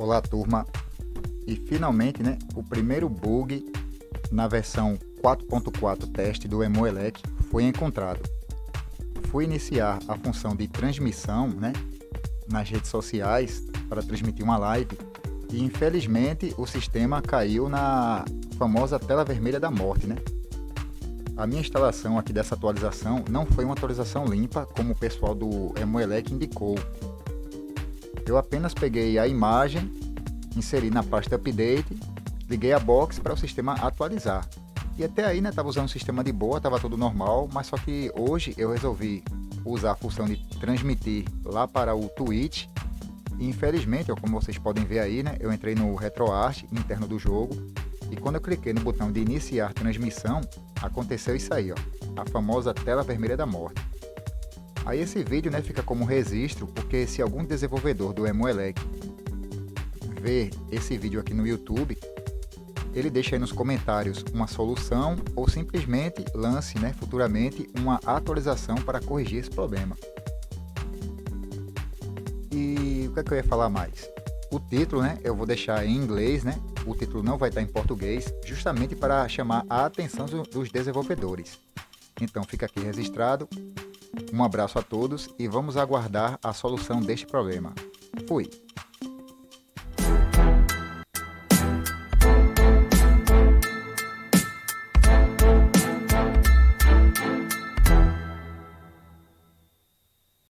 Olá, turma. E finalmente, né, o primeiro bug na versão 4.4 teste do Emoelec foi encontrado. Fui iniciar a função de transmissão, né, nas redes sociais para transmitir uma live e infelizmente o sistema caiu na famosa tela vermelha da morte, né? A minha instalação aqui dessa atualização não foi uma atualização limpa como o pessoal do Emoelec indicou. Eu apenas peguei a imagem, inseri na pasta update, liguei a box para o sistema atualizar. E até aí, né, tava usando o sistema de boa, tava tudo normal, mas só que hoje eu resolvi usar a função de transmitir lá para o Twitch. E infelizmente, como vocês podem ver aí, né, eu entrei no RetroArch interno do jogo e quando eu cliquei no botão de iniciar transmissão, aconteceu isso aí, ó, a famosa tela vermelha da morte. Aí esse vídeo né, fica como registro, porque se algum desenvolvedor do Emoelec ver esse vídeo aqui no YouTube, ele deixa aí nos comentários uma solução ou simplesmente lance né, futuramente uma atualização para corrigir esse problema. E o que, é que eu ia falar mais? O título né, eu vou deixar em inglês, né? O título não vai estar em português, justamente para chamar a atenção dos desenvolvedores. Então fica aqui registrado. Um abraço a todos e vamos aguardar a solução deste problema. Fui!